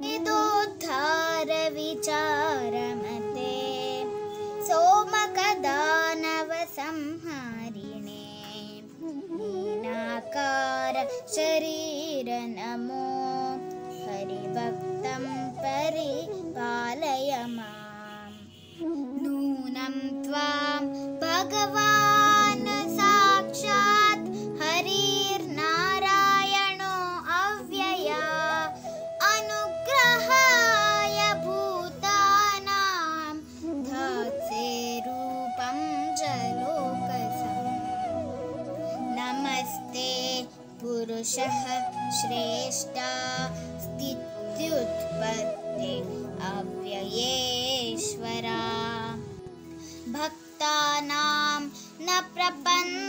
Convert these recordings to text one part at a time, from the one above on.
इदोद्धारविचारमते सोमकदानवसंहारिणे मीनाकार शरीर नमो हरिभक्तं परिपालय माम्। नूनं त्वां भगवान् पुरुषः श्रेष्ठा स्थित्युत्पत्ति अव्ययेश्वरा। भक्तानां न प्रपन्नानां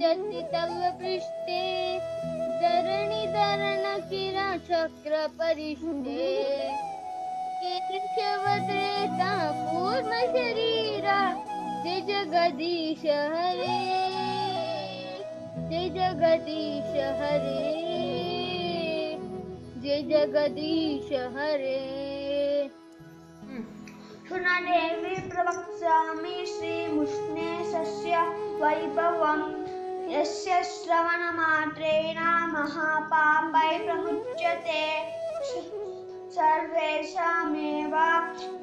जतितवपृष्ठे धरणिधरणकिराचक्रपरिष्ठे केशवद्रेता पूर्णशरीरा जय जगदीश हरे। जय जगदीश हरे। जय जगदीश हरे। शुनदेवी प्रवक्ष्यामि श्रीमुष्णे सस्य वैभवम्। यस्य श्रवणमात्रेण महापापै प्रमुच्यते। सर्वेषामेव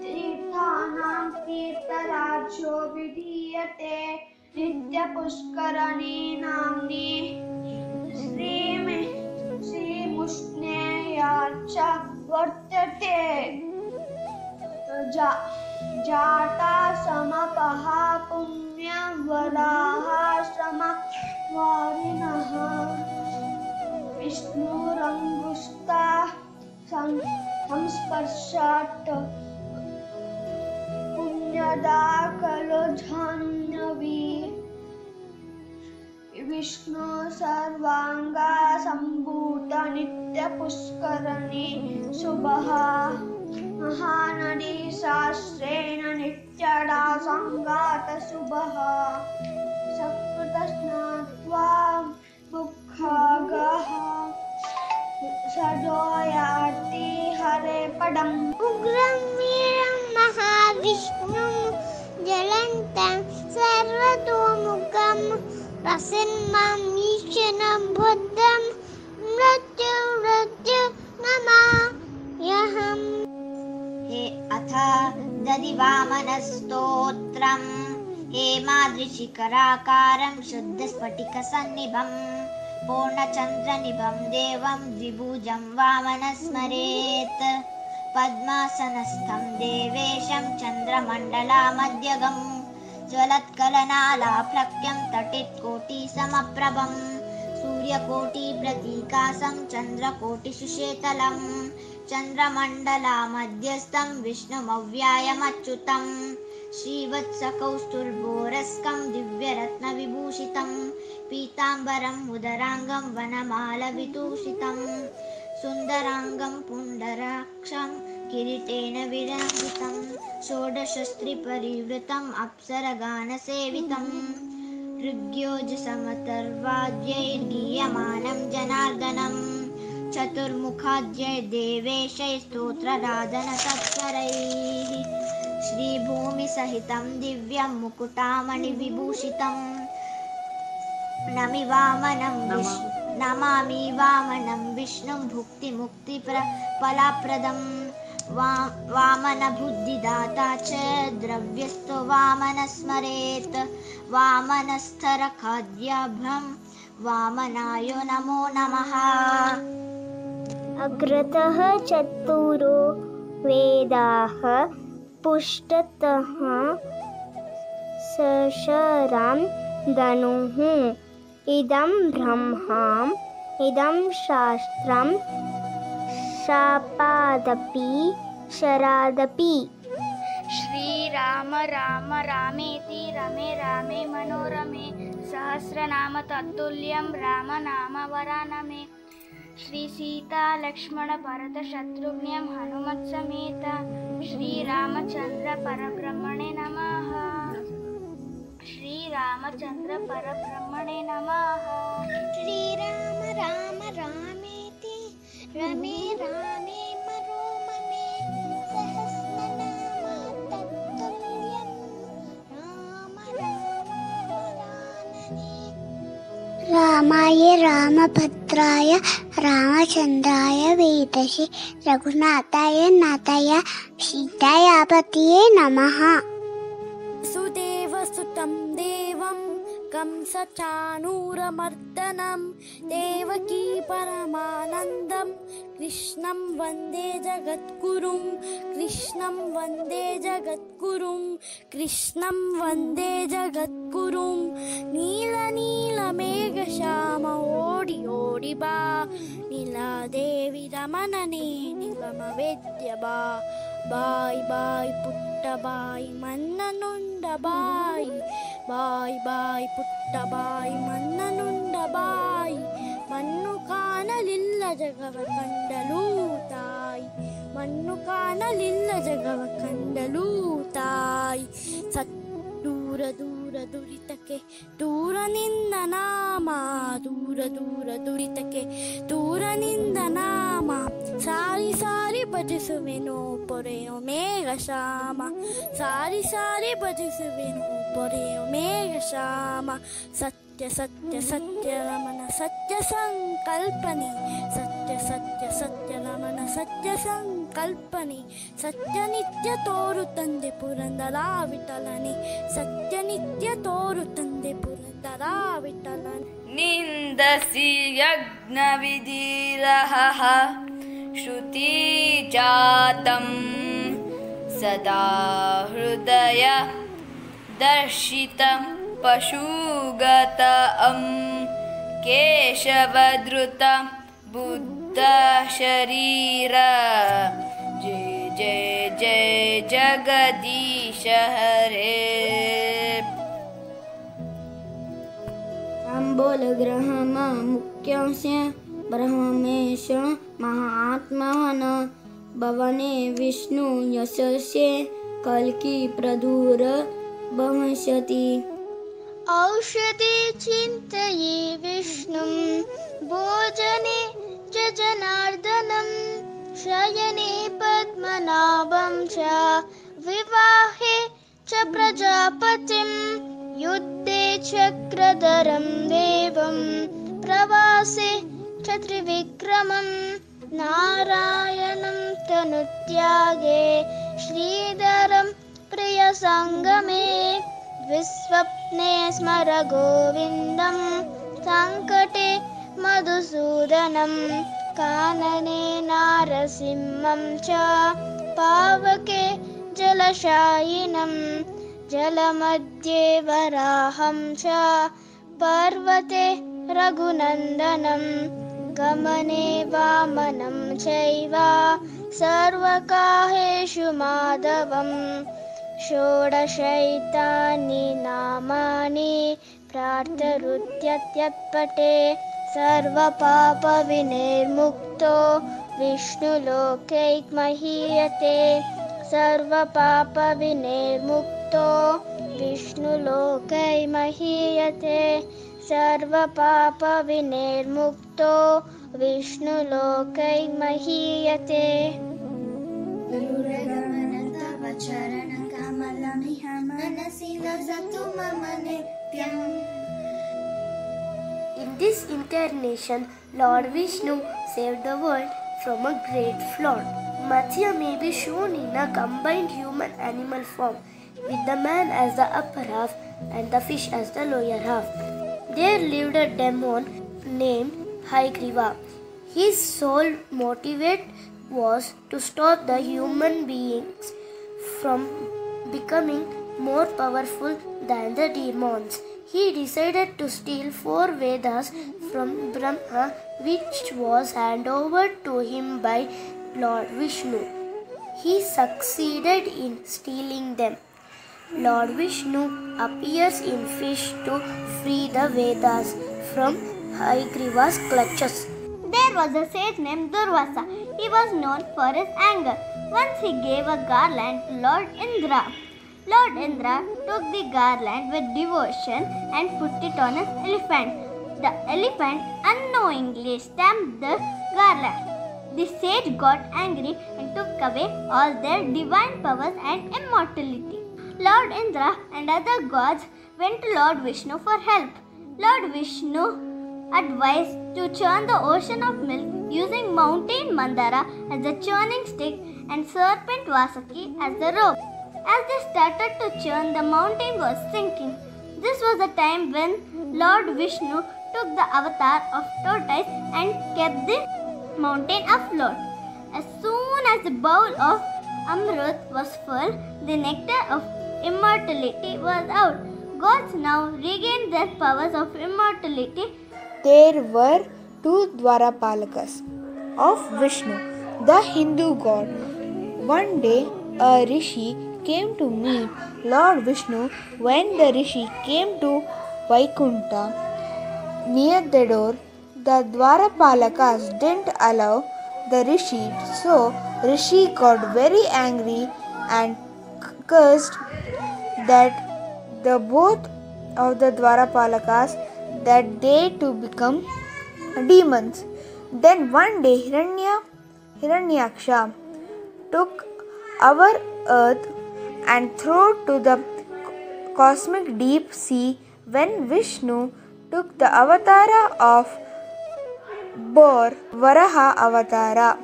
तीर्थानां तीर्थराज्यो विधीयते। नित्यपुष्करणी नाम्नि श्रीमि च वर्तते। जा जाता समपः पुण्यवराः श्रमवारिणः विष्णुरङ्गुस्ता सं- संस्पर्शात्। पुण्यदा खलु जाह्नवी विष्णु सर्वाङ्गा सम्भूत नित्यपुष्करणी शुभः। महानदी शास्त्रेण नित्यडा सङ्गातशुभः सकृतस्नात्वा मुखागः। सजोयाति हरे पडम् उग्रं वीरं महाविष्णुं ज्वलन्तं सर्वतोमुखं प्रसन्नं ईशनं बुद्धं मृत्यु मृत्यु नमाह्यहम् हे अथ दधिवामनस्तोत्रम् हेमादृशिकराकारं शुद्धस्फटिकसन्निभं पूर्णचन्द्रनिभं देवं द्विभुजं वामन स्मरेत् पद्मासनस्थं देवेशं चन्द्रमण्डलामध्यगं ज्वलत्कलनालाप्लक्यं तटित्कोटिसमप्रभं सूर्यकोटिप्रतीकासं चन्द्रकोटिशुशीतलं चन्द्रमण्डलामध्यस्थं विष्णुमव्यायमच्युतम्। श्रीवत्सकौस्तुर्भोरस्कं दिव्यरत्नविभूषितं पीताम्बरम् उदराङ्गं वनमालविभूषितं सुन्दराङ्गं पुण्डराक्षं किरीटेन विराजितं षोडशस्त्रिपरिवृतम् अप्सरगानसेवितं ऋग्योजसमतर्वाद्यैर्गीयमानं जनार्दनम् चतुर्मुखाद्यै देवेशै स्तोत्रराधनतत्परैः श्रीभूमिसहितं दिव्यं मुकुटामणिविभूषितं नमि वामनं विष्णु नमामि वामनं विष्णुं भुक्तिमुक्तिप्र फलप्रदं। वा वामनबुद्धिदाता च द्रव्यस्थो वामन स्मरेत् वामनस्थरखाद्याभ्रं। वामनाय नमो नमः। अग्रतः चतुरो वेदाः पुष्टतः सशरां धनुः इदं ब्रह्माम् इदं शास्त्रं शापादपि शरादपि। श्रीराम राम रामेति रमे रामे मनोरमे सहस्रनाम तत्तुल्यं रामनाम वरानमे श्रीसीतालक्ष्मणभरतशत्रुघ्नं हनुमत्समेत श्रीरामचन्द्रपरब्रह्मणे नमः। श्रीरामचन्द्रपरब्रह्मणे नमः। श्रीराम राम रामेति रमे रामे। रामाय रामभद्राय रामचन्द्राय वेदसे रघुनाथाय नाथाय सीतायापतये नमः चाणूरमर्दनं देवकी परमानन्दं कृष्णं वन्दे जगद्गुरुं कृष्णं वन्दे जगद्गुरुं कृष्णं वन्दे जगद्गुरुं नीलनीलमेघश्याम ओडि ओडि बा नीलादेवि रमणने निगमवेद्यबा பாய் பாய் புட்ட பாய் மன்னனுண்ட பாய் பாய் பாய் புட்ட ಪುಟ್ಟ ಬಾಯ್ ಮನ್ನನುಂಡ ಬಾಯ್ ಮಣ್ಣು ಕಾಣಲಿಲ್ಲ ಜಗವ ಕಂಡಲೂ ತಾಯ್ ಮಣ್ಣು ಕಾಣಲಿಲ್ಲ ಜಗವ ಕಂಡಲೂ ತಾಯ್ ಸತ್ ದೂರ ದೂರ ದುರಿತಕ್ಕೆ ದೂರ ನಿಂದ ನಾಮ ದೂರ ದೂರ ದುರಿತಕ್ಕೆ ದೂರ ನಿಂದ ನಾಮ ಸಾರಿ ಸಾರಿ ಭಜಿಸುವೆನು ಪೊರೆಯೋ ಮೇಘ ಶ್ಯಾಮ ಸಾರಿ ಸಾರಿ ಭಜಿಸುವೆನು ಪೊರೆಯೋ ಮೇಘ ಶ್ಯಾಮ ಸತ್ಯ ಸತ್ಯ ಸತ್ಯ ರಮಣ ಸತ್ಯ ಸಂಕಲ್ಪನೆ ಸತ್ಯ ಸತ್ಯ ಸತ್ಯ ರಮಣ ಸತ್ಯ ಸಂಕಲ್ಪನೆ ಸತ್ಯ ನಿತ್ಯ ತೋರು ತಂದೆ ಪುರಂದರ ವಿಠಲನೆ ಸತ್ಯ ನಿತ್ಯ ತೋರು ತಂದೆ ಪುರಂದರ ವಿಠಲನೆ निन्दसि यज्ञविधिरहः श्रुतिजातं सदा हृदय दर्शितं पशुगतं केशवधृतं बुद्धशरीर जय जय जय जगदीश हरे आम्बोलग्रहमा मुख्यस्य ब्रह्मेश महात्मन भवने विष्णु यशस्य कल्की प्रधुर भविष्यति। औषधे चिन्तये शयने पद्मनाभं च विवाहे च प्रजापतिं युद्धे चक्रधरं देवं प्रवासे च त्रिविक्रमं नारायणं तनुत्यागे श्रीधरं प्रियसङ्गमे विस्वप्ने स्मर गोविन्दं सङ्कटे मधुसूदनं कानने नारसिंहं च पावके जलशायिनं जलमध्ये वराहं च पर्वते रघुनन्दनं। गमने वामनं चैव सर्वकाहेषु माधवम् षोडशैतानि नामानि प्रार्थरुत्यत्यत्पटे सर्वपापविनिर्मुक्तो विष्णुलोकैकमहीयते सर्वपापविनिर्मुक्तो विष्णुलोकैमहीयते सर्वपापविनिर्मुक्तो तव चरणकमलमिह मनसि लसतु मम नित्यम् In this incarnation, Lord Vishnu saved the world from a great flood. Matsya may be shown in a combined human animal form, with the man as the upper half and the fish as the lower half. There lived a demon named Haigriva. His sole motivate was to stop the human beings from becoming more powerful than the demons. He decided to steal four Vedas from Brahma, which was handed over to him by Lord Vishnu. He succeeded in stealing them. Lord Vishnu appears in fish to free the Vedas from Haigriva's clutches. There was a sage named Durvasa. He was known for his anger. Once he gave a garland to Lord Indra. Lord Indra took the garland with devotion and put it on an elephant. The elephant unknowingly stamped the garland. The sage got angry and took away all their divine powers and immortality. Lord Indra and other gods went to Lord Vishnu for help. Lord Vishnu advised to churn the ocean of milk using mountain Mandara as a churning stick and serpent Vasuki as the rope. As they started to churn, the mountain was sinking. This was the time when Lord Vishnu took the avatar of tortoise and kept the mountain afloat. As soon as the bowl of Amrut was full, the nectar of immortality was out. Gods now regained their powers of immortality There were two Dwarapalakas of Vishnu, the Hindu god. One day, a rishi came to meet Lord Vishnu. When the rishi came to Vaikunta near the door, the Dwarapalakas didn't allow the rishi, so rishi got very angry and cursed that the both of the Dwarapalakas that day to become demons. Then one day Hiranya, Hiranyaksha took our earth and threw to the cosmic deep sea when Vishnu took the avatara of Bor Varaha Avatara.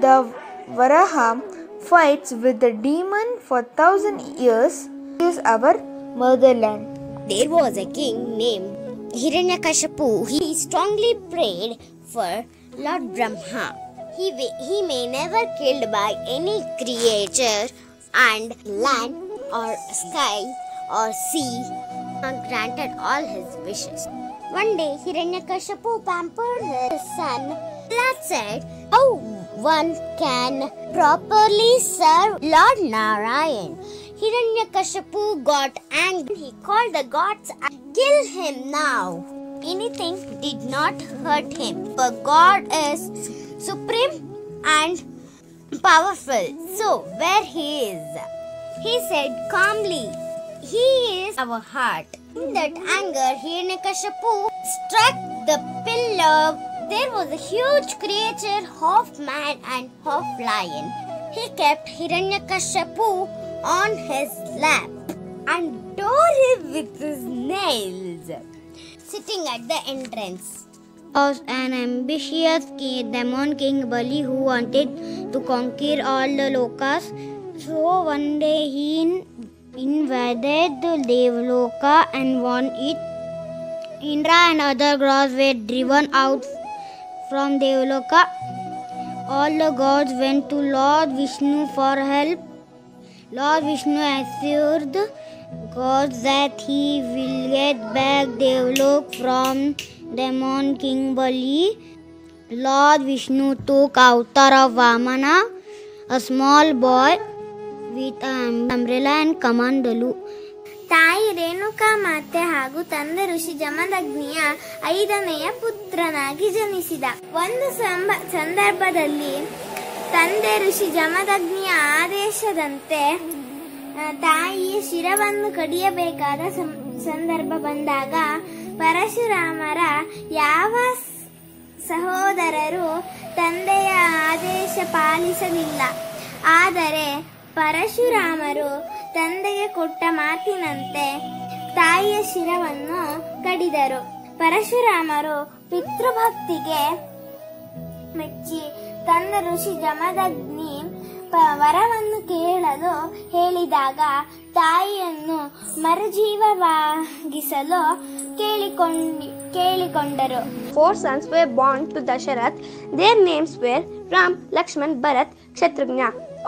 The Varaha fights with the demon for thousand years is our motherland. There was a king named Hiranyakashipu. He strongly prayed for Lord Brahma. He, he may never killed by any creature and land or sky or sea granted all his wishes. One day Hiranyakashipu pampered his son. Lord said, How one can properly serve Lord Narayan. Hiranyakashipu got angry. He called the gods and kill him now. Anything did not hurt him. But God is supreme and powerful. So where he is? He said calmly, He is our heart. In that anger, Hiranyakashipu struck the pillar. There was a huge creature, half man and half lion. He kept Hiranyakashipu on his lap and tore him with his nails, sitting at the entrance. Was an ambitious demon king Bali who wanted to conquer all the Lokas. So one day he invaded the Devloka and won it. Indra and other gods were driven out from Devloka. All the gods went to Lord Vishnu for help. Lord Vishnu assured gods that he will get back Devlok from demon king Bali Lord Vishnu took avatar of Vamana, small boy an umbrella and kamandalu. ತಾಯಿ ರೇಣುಕಾ ಮಾತೆ ಹಾಗೂ ತಂದೆ ಋಷಿ ಜಮದಗ್ನಿಯ ಐದನೆಯ ಪುತ್ರನಾಗಿ ಜನಿಸಿದ ಒಂದು ಸಂದರ್ಭದಲ್ಲಿ ತಂದೆ ಋಷಿ ಜಮದಗ್ನಿಯ ಆದೇಶದಂತೆ ತಾಯಿಯ ಶಿರವನ್ನು ಕಡಿಯಬೇಕಾದ ಸಂದರ್ಭ ಬಂದಾಗ ಪರಶುರಾಮರ ಯಾವ ಸಹೋದರರು ತಂದೆಯ ಆದೇಶ ಪಾಲಿಸಲಿಲ್ಲ. ಆದರೆ ಪರಶುರಾಮರು ತಂದೆಗೆ ಕೊಟ್ಟ ಮಾತಿನಂತೆ ತಾಯಿಯ ಶಿರವನ್ನು ಕಡಿದರು. ಪರಶುರಾಮರು ಪಿತೃಭಕ್ತಿಗೆ ಮೆಚ್ಚಿ ತನ್ನ ಋಷಿ ಜಮದಗ್ನಿ ವರವನ್ನು ಕೇಳಲು ಹೇಳಿದಾಗ ತಾಯಿಯನ್ನು ಮರುಜೀವವಾಗಿಸಲು ಕೇಳಿಕೊಂಡ, ಕೇಳಿಕೊಂಡರು. Four sons were bound to Dasharath their names were Ram Lakshman Bharat Shatrughna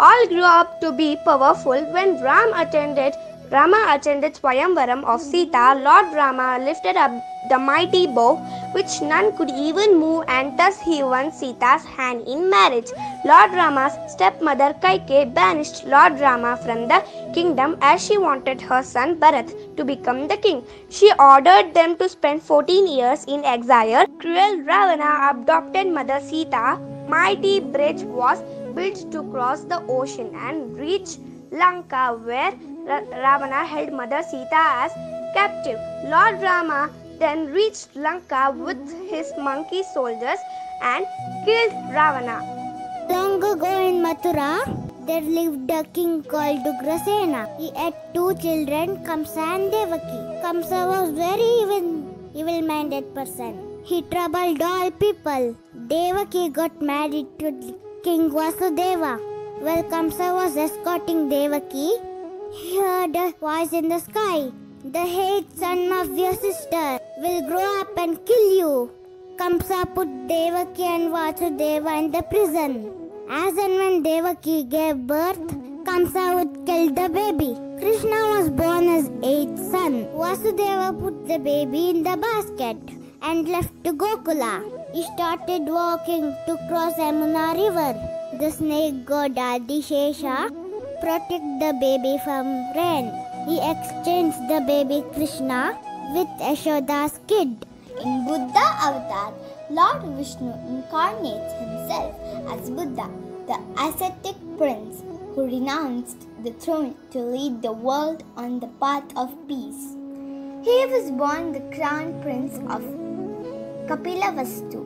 all grew up to be powerful when Ram attended Rama attended Swayamvaram of Sita. Lord Rama lifted up the mighty bow which none could even move and thus he won Sita's hand in marriage. Lord Rama's stepmother Kaikeyi banished Lord Rama from the kingdom as she wanted her son Bharat to become the king. She ordered them to spend 14 years in exile. Cruel Ravana abducted Mother Sita. Mighty bridge was built to cross the ocean and reach Lanka where Ravana held Mother Sita as captive. Lord Rama then reached Lanka with his monkey soldiers and killed Ravana. Long ago in Mathura, there lived a king called Ugrasena. He had two children, Kamsa and Devaki. Kamsa was very evil, evil-minded person. He troubled all people. Devaki got married to King Vasudeva. While Kamsa was escorting Devaki, he the voice in the sky. The hate son of your sister will grow up and kill you. Kamsa put Devaki and Vasudeva in the prison. As and when Devaki gave birth, Kamsa would kill the baby. Krishna was born as eighth son. Vasudeva put the baby in the basket and left to Gokula. He started walking to cross Yamuna river. The snake god Adishesha protect the baby from rain. He exchanged the baby Krishna with Yashoda's kid. In Buddha avatar, Lord Vishnu incarnates himself as Buddha, the ascetic prince who renounced the throne to lead the world on the path of peace. He was born the crown prince of Kapilavastu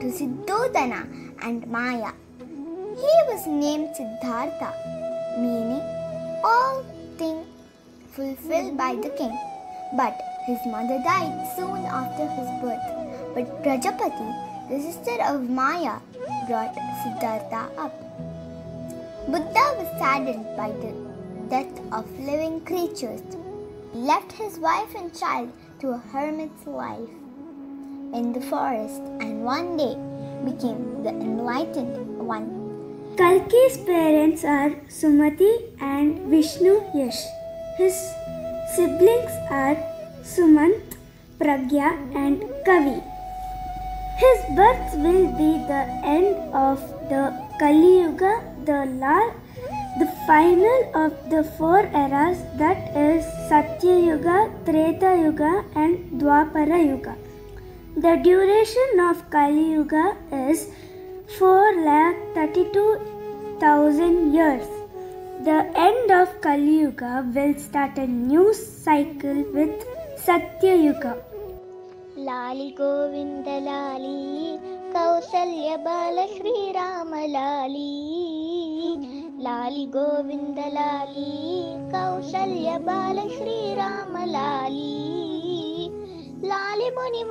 to Siddhodana and Maya. He was named Siddhartha, meaning all things fulfilled by the king. But his mother died soon after his birth. But Prajapati, the sister of Maya, brought Siddhartha up. Buddha was saddened by the death of living creatures. He left his wife and child to a hermit's life in the forest and one day became the enlightened one. Kalki's parents are Sumati and Vishnu Yash. His siblings are Sumant, Pragya, and Kavi. His birth will be the end of the Kali Yuga, the la- the final of the four eras that is Satya Yuga, Treta Yuga, and Dwapara Yuga. The duration of Kali Yuga is 4 lakh 32,000 years. The end of Kali Yuga will start a new cycle with Satya Yuga. Lali Govinda Lali, Kausalya Bala Sri Rama Lali. Lali Govinda Lali, Kausalya Bala Sri Rama Lali. Lali Muni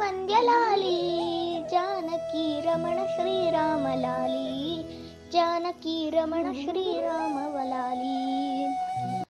Lali, Janaki Ramana Shri Rama Lali. Janaki Raman श्रीरामवलाली